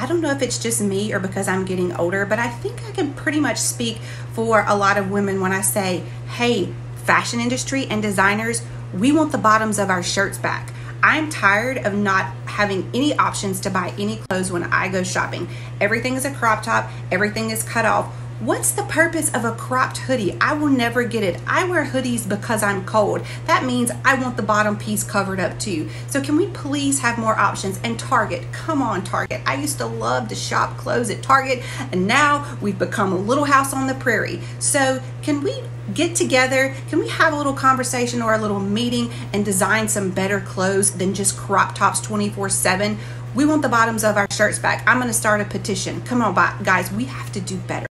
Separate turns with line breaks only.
I don't know if it's just me or because I'm getting older, but I think I can pretty much speak for a lot of women when I say, hey, fashion industry and designers, we want the bottoms of our shirts back. I'm tired of not having any options to buy any clothes when I go shopping. Everything is a crop top, everything is cut off. What's the purpose of a cropped hoodie? I will never get it. I wear hoodies because I'm cold. That means I want the bottom piece covered up too. So can we please have more options? And Target, come on Target. I used to love to shop clothes at Target and now we've become a little house on the prairie. So can we get together? Can we have a little conversation or a little meeting and design some better clothes than just crop tops 24 7? We want the bottoms of our shirts back. I'm going to start a petition. Come on, guys, we have to do better.